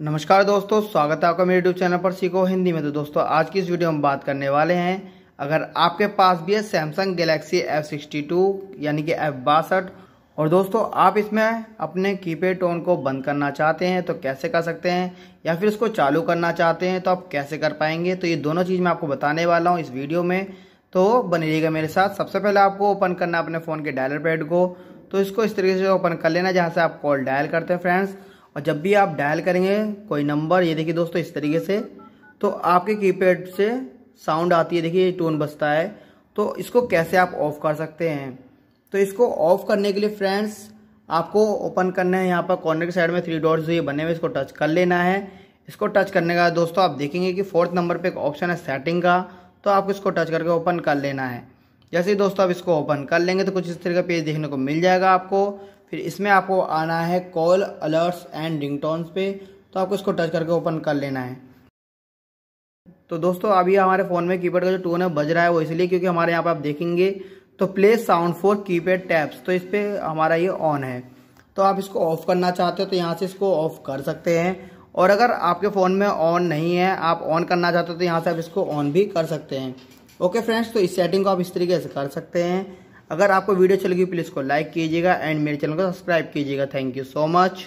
नमस्कार दोस्तों, स्वागत है आपका मेरे यूट्यूब चैनल पर सीखो हिंदी में। तो दोस्तों, आज की इस वीडियो में बात करने वाले हैं, अगर आपके पास भी है Samsung Galaxy F sixty two यानी कि एफ़ बासठ, और दोस्तों, आप इसमें अपने कीपैड टोन को बंद करना चाहते हैं तो कैसे कर सकते हैं, या फिर इसको चालू करना चाहते हैं तो आप कैसे कर पाएँगे? तो ये दोनों चीज़ मैं आपको बताने वाला हूँ इस वीडियो में। तो बने रहिएगा मेरे साथ। सबसे पहले आपको ओपन करना अपने फ़ोन के डायलर पैड को। तो इसको इस तरीके से ओपन कर लेना, जहाँ से आप कॉल डायल करते हैं फ्रेंड्स और जब भी आप डायल करेंगे, कोई नंबर ये देखिए दोस्तों, इस तरीके से तो आपके कीपैड से साउंड आती है, देखिए टोन बजता है तो इसको कैसे आप ऑफ़ कर सकते हैं? तो इसको ऑफ़ करने के लिए फ्रेंड्स आपको ओपन करना है, यहाँ पर कॉर्नर के साइड में थ्री डॉट्स ये बने हुए, इसको टच कर लेना है। इसको टच करने का दोस्तों, आप देखेंगे कि फोर्थ नंबर पे एक ऑप्शन है सेटिंग का तो आपको इसको टच करके ओपन कर लेना है। जैसे ही दोस्तों आप इसको ओपन कर लेंगे तो कुछ इस तरह का पेज देखने को मिल जाएगा आपको। फिर इसमें आपको आना है कॉल, अलर्ट्स एंड रिंगटोन्स पे। तो आपको इसको टच करके ओपन कर लेना है। तो दोस्तों, अभी हमारे फ़ोन में कीपैड का जो टोन है, बज रहा है वो इसलिए क्योंकि हमारे यहाँ पर आप देखेंगे तो play sound for keypad taps तो इस पर हमारा ये ऑन है। तो आप इसको ऑफ़ करना चाहते हो तो यहाँ से इसको ऑफ़ कर सकते हैं। और अगर आपके फ़ोन में ऑन नहीं है, आप ऑन करना चाहते हो तो यहाँ से आप इसको ऑन भी कर सकते हैं। ओके फ्रेंड्स तो इस सेटिंग को आप इस तरीके से कर सकते हैं। अगर आपको वीडियो अच्छी लगी प्लीज़ को लाइक कीजिएगा एंड मेरे चैनल को सब्सक्राइब कीजिएगा। Thank you so much